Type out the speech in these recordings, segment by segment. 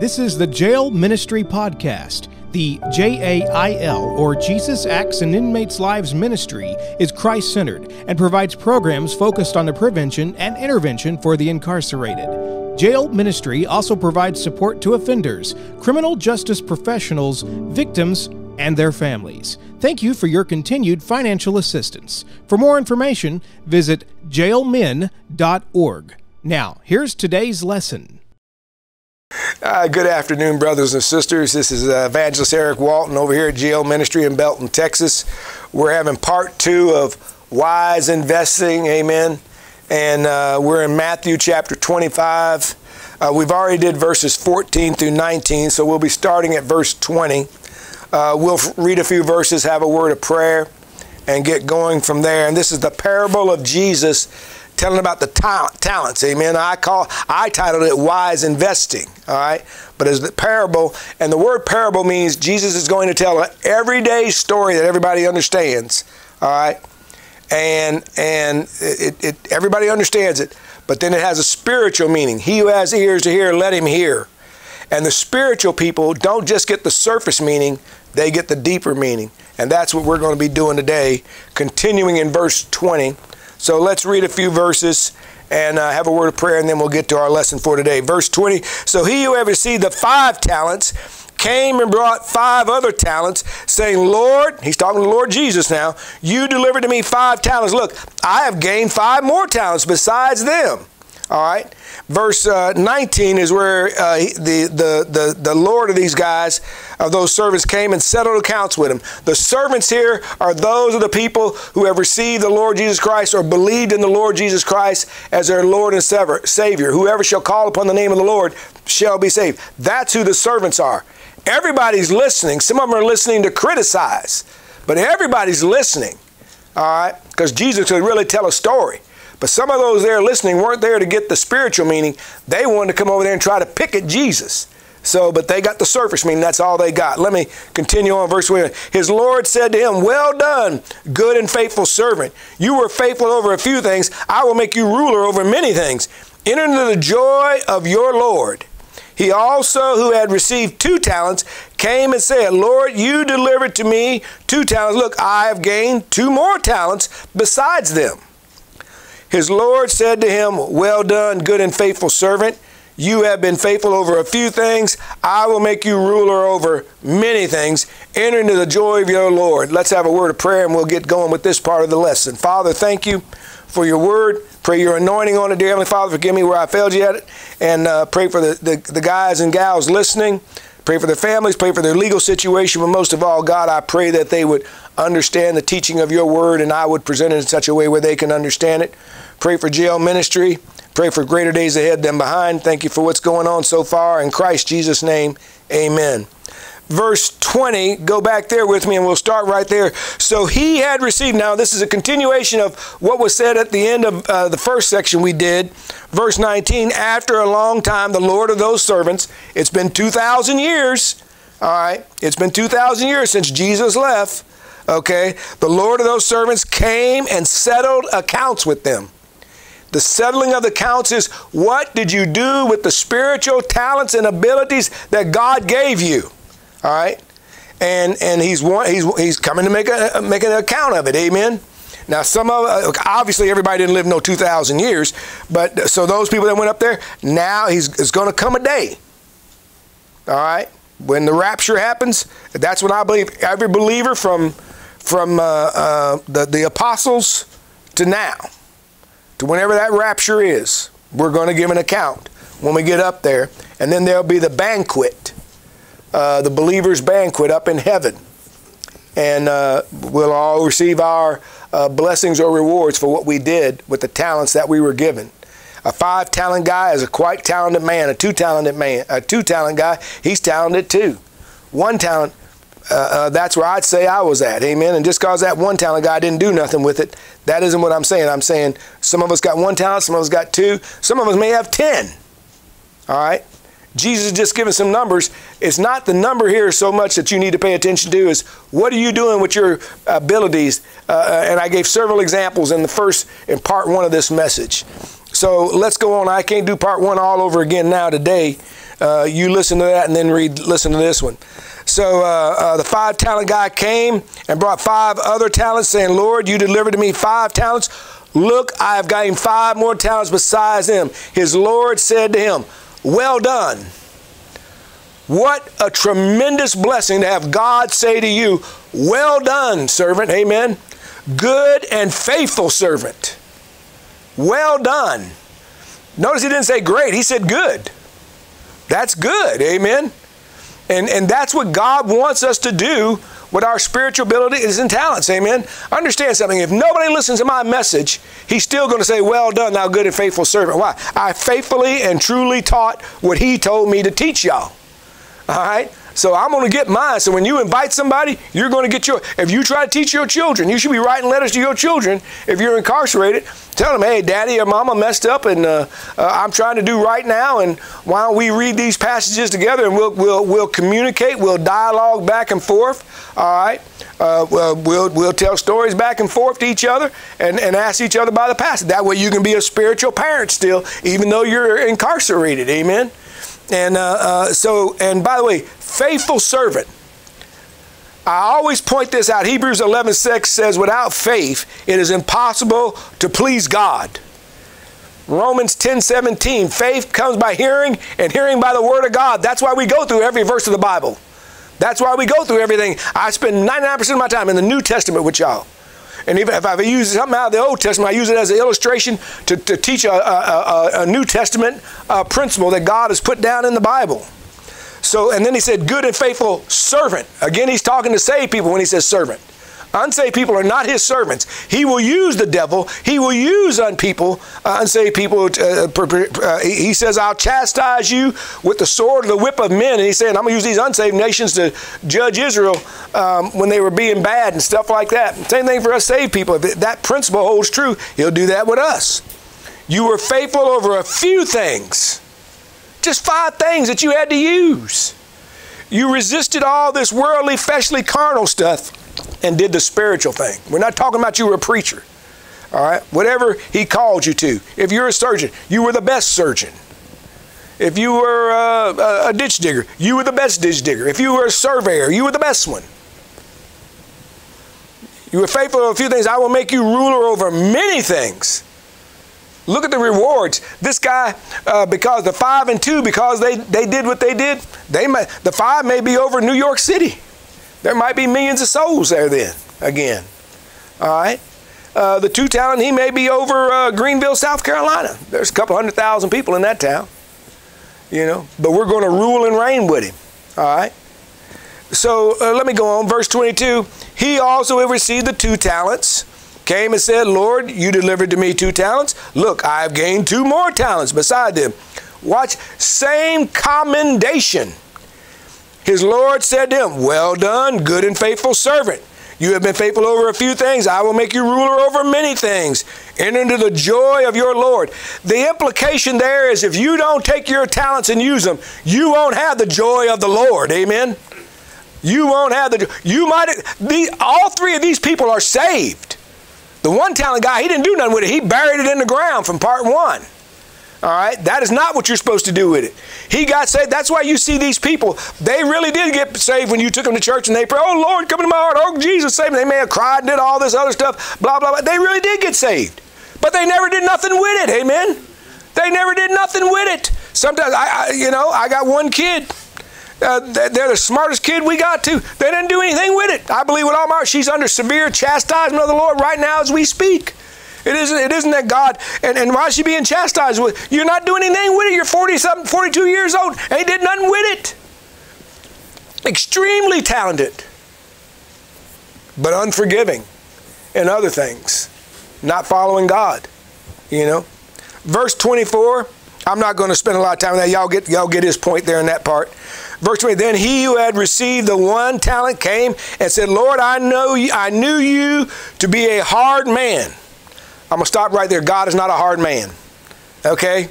This is the Jail Ministry Podcast. The JAIL, or Jesus Acts in Inmates' Lives Ministry, is Christ centered and provides programs focused on the prevention and intervention for the incarcerated. Jail Ministry also provides support to offenders, criminal justice professionals, victims, and their families. Thank you for your continued financial assistance. For more information, visit jailmin.org. Now, here's today's lesson. Uh, good afternoon, brothers and sisters. This is uh, Evangelist Eric Walton over here at Jail Ministry in Belton, Texas. We're having part two of Wise Investing, amen. And uh, we're in Matthew chapter 25. Uh, we've already did verses 14 through 19, so we'll be starting at verse 20. Uh, we'll read a few verses, have a word of prayer, and get going from there. And this is the parable of Jesus telling about the ta- talents. Amen. I call I titled it wise investing. All right. But as the parable, and the word parable means Jesus is going to tell an everyday story that everybody understands. All right. And and it, it everybody understands it. But then it has a spiritual meaning. He who has ears to hear, let him hear. And the spiritual people don't just get the surface meaning, they get the deeper meaning. And that's what we're going to be doing today, continuing in verse 20. So let's read a few verses and uh, have a word of prayer, and then we'll get to our lesson for today. Verse 20 So he who ever received the five talents came and brought five other talents, saying, Lord, he's talking to the Lord Jesus now, you delivered to me five talents. Look, I have gained five more talents besides them. All right. Verse uh, 19 is where uh, the, the, the, the Lord of these guys, of those servants, came and settled accounts with him. The servants here are those of the people who have received the Lord Jesus Christ or believed in the Lord Jesus Christ as their Lord and Savior. Whoever shall call upon the name of the Lord shall be saved. That's who the servants are. Everybody's listening. Some of them are listening to criticize, but everybody's listening. All right? Because Jesus could really tell a story. But some of those there listening weren't there to get the spiritual meaning. They wanted to come over there and try to pick at Jesus. So, but they got the surface meaning. That's all they got. Let me continue on verse 1. His Lord said to him, Well done, good and faithful servant. You were faithful over a few things. I will make you ruler over many things. Enter into the joy of your Lord. He also, who had received two talents, came and said, Lord, you delivered to me two talents. Look, I have gained two more talents besides them. His Lord said to him, Well done, good and faithful servant. You have been faithful over a few things. I will make you ruler over many things. Enter into the joy of your Lord. Let's have a word of prayer and we'll get going with this part of the lesson. Father, thank you for your word. Pray your anointing on it, dear Heavenly Father. Forgive me where I failed you at it. And uh, pray for the, the, the guys and gals listening. Pray for their families, pray for their legal situation, but most of all, God, I pray that they would understand the teaching of your word and I would present it in such a way where they can understand it. Pray for jail ministry. Pray for greater days ahead than behind. Thank you for what's going on so far. In Christ Jesus' name, amen. Verse 20, go back there with me and we'll start right there. So he had received, now this is a continuation of what was said at the end of uh, the first section we did. Verse 19, after a long time, the Lord of those servants, it's been 2,000 years, all right, it's been 2,000 years since Jesus left, okay, the Lord of those servants came and settled accounts with them. The settling of the accounts is what did you do with the spiritual talents and abilities that God gave you? All right? And and he's he's he's coming to make a make an account of it. Amen. Now, some of uh, obviously everybody didn't live no 2,000 years, but so those people that went up there, now he's it's going to come a day. All right, when the rapture happens, that's when I believe every believer from from uh, uh, the the apostles to now to whenever that rapture is, we're going to give an account when we get up there. And then there'll be the banquet, uh, the believer's banquet up in heaven. And uh, we'll all receive our uh, blessings or rewards for what we did with the talents that we were given. A five talent guy is a quite talented man. A two talented man, a two talent guy, he's talented too. One talent uh, uh, that's where I'd say I was at. Amen. And just because that one talent guy didn't do nothing with it, that isn't what I'm saying. I'm saying some of us got one talent, some of us got two, some of us may have 10. All right? Jesus just giving some numbers. It's not the number here so much that you need to pay attention to is what are you doing with your abilities? Uh, uh and I gave several examples in the first, in part one of this message. So let's go on. I can't do part one all over again now today. Uh, you listen to that and then read. Listen to this one. So uh, uh, the five talent guy came and brought five other talents, saying, "Lord, you delivered to me five talents. Look, I have gained five more talents besides them." His Lord said to him, "Well done." What a tremendous blessing to have God say to you, Well done, servant. Amen. Good and faithful servant. Well done. Notice he didn't say great, he said good. That's good. Amen. And, and that's what God wants us to do with our spiritual abilities and talents. Amen. Understand something. If nobody listens to my message, he's still going to say, Well done, thou good and faithful servant. Why? I faithfully and truly taught what he told me to teach y'all. All right? So I'm going to get mine. So when you invite somebody, you're going to get your. If you try to teach your children, you should be writing letters to your children. If you're incarcerated, tell them, hey, daddy or mama messed up, and uh, uh, I'm trying to do right now. And why don't we read these passages together, and we'll we'll we'll communicate, we'll dialogue back and forth. All right. Uh, we'll, we'll, we'll tell stories back and forth to each other and, and ask each other by the passage. That way you can be a spiritual parent still, even though you're incarcerated. Amen. And uh, uh, so, and by the way, faithful servant. I always point this out. Hebrews 11 6 says, without faith, it is impossible to please God. Romans 10 17, faith comes by hearing, and hearing by the Word of God. That's why we go through every verse of the Bible. That's why we go through everything. I spend 99% of my time in the New Testament with y'all. And if, if I use something out of the Old Testament, I use it as an illustration to, to teach a, a, a, a New Testament uh, principle that God has put down in the Bible. So, and then he said, good and faithful servant. Again, he's talking to saved people when he says servant. Unsaved people are not his servants. He will use the devil. He will use unpeople, uh, unsaved people. Uh, uh, he says, I'll chastise you with the sword or the whip of men. And he's saying, I'm going to use these unsaved nations to judge Israel um, when they were being bad and stuff like that. Same thing for us saved people. If that principle holds true, he'll do that with us. You were faithful over a few things, just five things that you had to use. You resisted all this worldly, fleshly, carnal stuff and did the spiritual thing. We're not talking about you were a preacher. All right? Whatever he called you to. If you're a surgeon, you were the best surgeon. If you were uh, a, a, ditch digger, you were the best ditch digger. If you were a surveyor, you were the best one. You were faithful to a few things. I will make you ruler over many things. Look at the rewards. This guy, uh, because the five and two, because they, they did what they did, they may, the five may be over New York City. There might be millions of souls there then, again. All right? Uh, the two talent, he may be over uh, Greenville, South Carolina. There's a couple hundred thousand people in that town. You know, but we're going to rule and reign with him. All right? So uh, let me go on. Verse 22 He also will receive the two talents came and said, Lord, you delivered to me two talents. Look, I have gained two more talents beside them. Watch, same commendation. His Lord said to him, Well done, good and faithful servant. You have been faithful over a few things. I will make you ruler over many things. Enter into the joy of your Lord. The implication there is if you don't take your talents and use them, you won't have the joy of the Lord. Amen. You won't have the you might the all three of these people are saved. The one talent guy, he didn't do nothing with it. He buried it in the ground from part one. All right, that is not what you're supposed to do with it. He got saved. That's why you see these people. They really did get saved when you took them to church and they pray, "Oh Lord, come into my heart. Oh Jesus, save me." They may have cried and did all this other stuff. Blah blah blah. They really did get saved, but they never did nothing with it. Amen. They never did nothing with it. Sometimes I, I you know, I got one kid. Uh, they're the smartest kid we got to. They didn't do anything with it. I believe with all my heart, she's under severe chastisement of the Lord right now as we speak. It isn't, it isn't that God, and, and why is she being chastised with? You're not doing anything with it. You're 40 something, 42 years old, and he did nothing with it. Extremely talented, but unforgiving in other things, not following God. You know? Verse 24, I'm not going to spend a lot of time on that. Y'all get, y'all get his point there in that part. Verse 20, then he who had received the one talent came and said, Lord, I know you, I knew you to be a hard man I'm going to stop right there. God is not a hard man. Okay?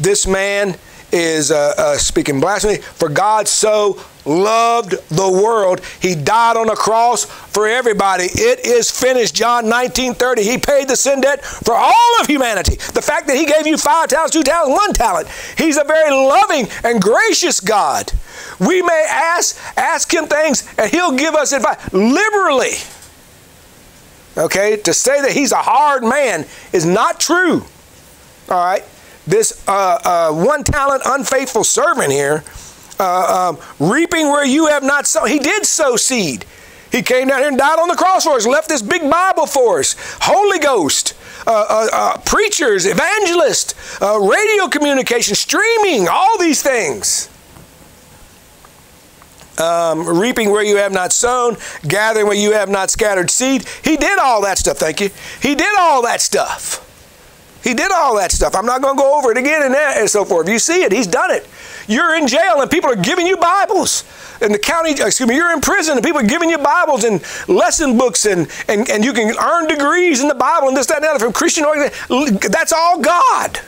This man is uh, uh, speaking blasphemy. For God so loved the world, He died on a cross for everybody. It is finished. John 19 30. He paid the sin debt for all of humanity. The fact that He gave you five talents, two talents, one talent. He's a very loving and gracious God. We may ask, ask Him things, and He'll give us advice liberally. Okay? To say that He's a hard man is not true. All right? This uh, uh, one talent unfaithful servant here, uh, um, reaping where you have not sown. He did sow seed. He came down here and died on the cross for us, left this big Bible for us. Holy Ghost, uh, uh, uh, preachers, evangelists, radio communication, streaming, all these things. Um, reaping where you have not sown, gathering where you have not scattered seed. He did all that stuff, thank you. He did all that stuff. He did all that stuff. I'm not going to go over it again and, that and so forth. You see it. He's done it. You're in jail and people are giving you Bibles. In the county, excuse me, you're in prison and people are giving you Bibles and lesson books and, and, and you can earn degrees in the Bible and this, that, and the other from Christian organizations. That's all God.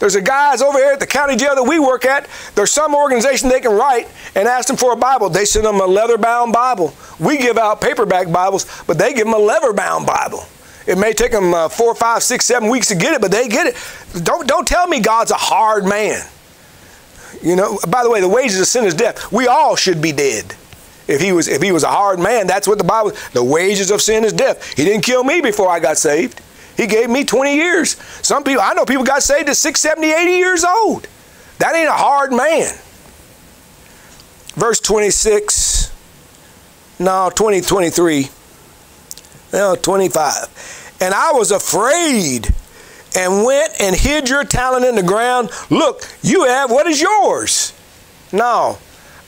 There's a guys over here at the county jail that we work at. There's some organization they can write and ask them for a Bible. They send them a leather bound Bible. We give out paperback Bibles, but they give them a leather bound Bible. It may take them uh, four, five, six, seven weeks to get it, but they get it. Don't, don't tell me God's a hard man. You know, by the way, the wages of sin is death. We all should be dead. If he was if he was a hard man, that's what the Bible the wages of sin is death. He didn't kill me before I got saved. He gave me 20 years. Some people I know people got saved at 6, 70, 80 years old. That ain't a hard man. Verse 26. No, 20, 23. No, 25. And I was afraid and went and hid your talent in the ground. Look, you have what is yours. No,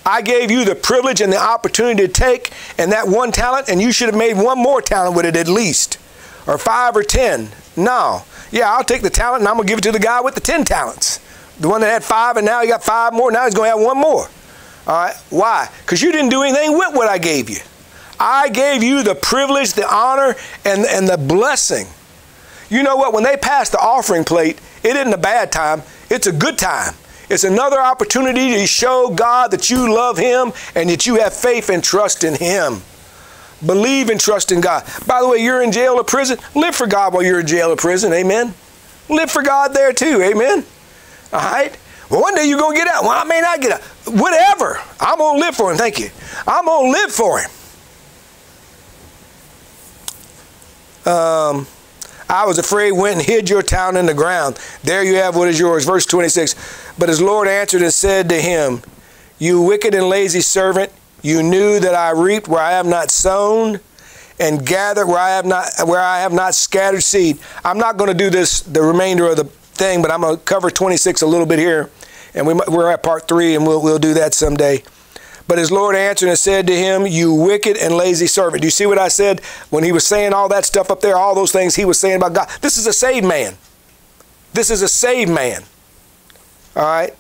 I gave you the privilege and the opportunity to take and that one talent, and you should have made one more talent with it at least, or five or ten. No, yeah, I'll take the talent and I'm gonna give it to the guy with the ten talents, the one that had five, and now he got five more. Now he's gonna have one more. All right, why? Because you didn't do anything with what I gave you. I gave you the privilege, the honor, and, and the blessing. You know what? When they pass the offering plate, it isn't a bad time, it's a good time. It's another opportunity to show God that you love Him and that you have faith and trust in Him. Believe and trust in God. By the way, you're in jail or prison. Live for God while you're in jail or prison. Amen. Live for God there too. Amen. All right. Well, one day you're going to get out. Well, I may not get out. Whatever. I'm going to live for Him. Thank you. I'm going to live for Him. Um, I was afraid, went and hid your town in the ground. There you have what is yours. Verse 26. But his Lord answered and said to him, You wicked and lazy servant, you knew that I reaped where I have not sown and gathered where I have not where I have not scattered seed. I'm not going to do this the remainder of the thing, but I'm going to cover 26 a little bit here, and we, we're at part three, and we'll we'll do that someday. But his Lord answered and said to him, You wicked and lazy servant. Do you see what I said when he was saying all that stuff up there, all those things he was saying about God? This is a saved man. This is a saved man. All right?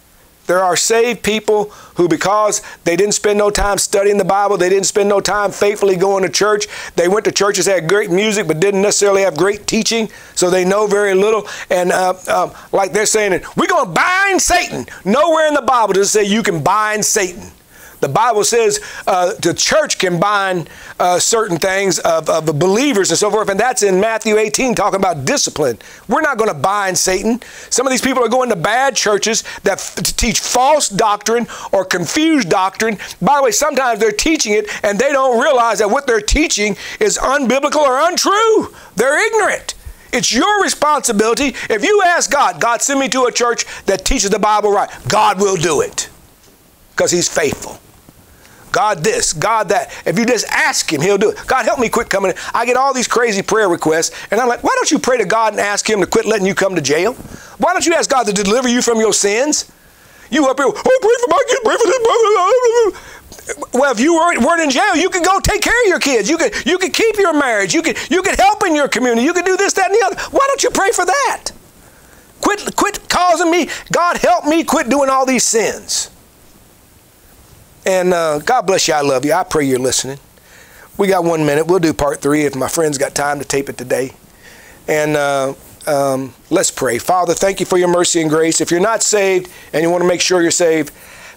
There are saved people who, because they didn't spend no time studying the Bible, they didn't spend no time faithfully going to church, they went to churches that had great music but didn't necessarily have great teaching, so they know very little. And uh, uh, like they're saying, we're going to bind Satan. Nowhere in the Bible does it say you can bind Satan. The Bible says uh, the church can bind uh, certain things of, of the believers and so forth, and that's in Matthew 18 talking about discipline. We're not going to bind Satan. Some of these people are going to bad churches that teach false doctrine or confused doctrine. By the way, sometimes they're teaching it and they don't realize that what they're teaching is unbiblical or untrue. They're ignorant. It's your responsibility. If you ask God, God, send me to a church that teaches the Bible right, God will do it because He's faithful. God this, God that. If you just ask Him, He'll do it. God, help me quit coming. I get all these crazy prayer requests, and I'm like, why don't you pray to God and ask Him to quit letting you come to jail? Why don't you ask God to deliver you from your sins? You up here, oh, pray for my kids, pray for this. Well, if you weren't in jail, you could go take care of your kids. You could, you could keep your marriage. You could, you could help in your community. You could do this, that, and the other. Why don't you pray for that? Quit, quit causing me. God, help me quit doing all these sins. And uh, God bless you. I love you. I pray you're listening. We got one minute. We'll do part three if my friends got time to tape it today. And uh, Um, let's pray. Father, thank you for your mercy and grace. If you're not saved and you want to make sure you're saved,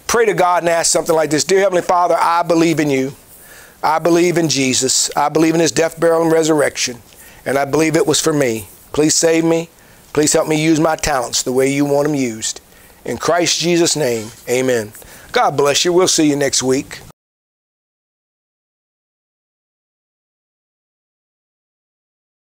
pray to God and ask something like this Dear Heavenly Father, I believe in you. I believe in Jesus. I believe in his death, burial, and resurrection. And I believe it was for me. Please save me. Please help me use my talents the way you want them used. In Christ Jesus' name, amen. God bless you. We'll see you next week.